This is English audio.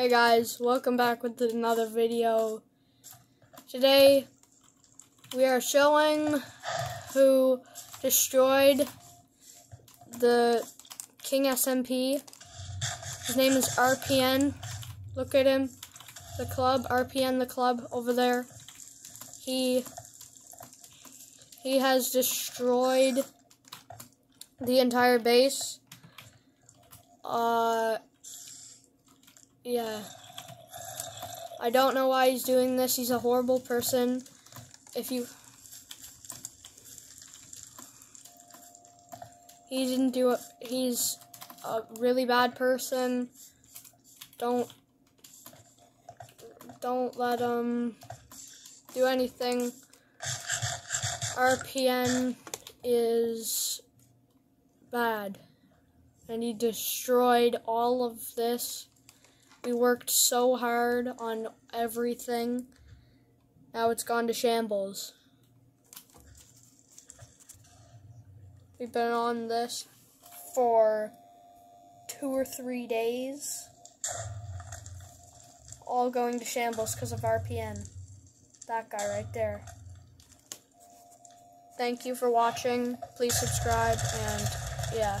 Hey guys, welcome back with another video. Today we are showing who destroyed the King SMP. His name is RPN. Look at him. The club, RPN the club over there. He he has destroyed the entire base. Uh yeah. I don't know why he's doing this. He's a horrible person. If you He didn't do it. He's a really bad person. Don't don't let him do anything. RPN is bad. And he destroyed all of this. We worked so hard on everything. Now it's gone to shambles. We've been on this for two or three days. All going to shambles because of RPN. That guy right there. Thank you for watching. Please subscribe and yeah.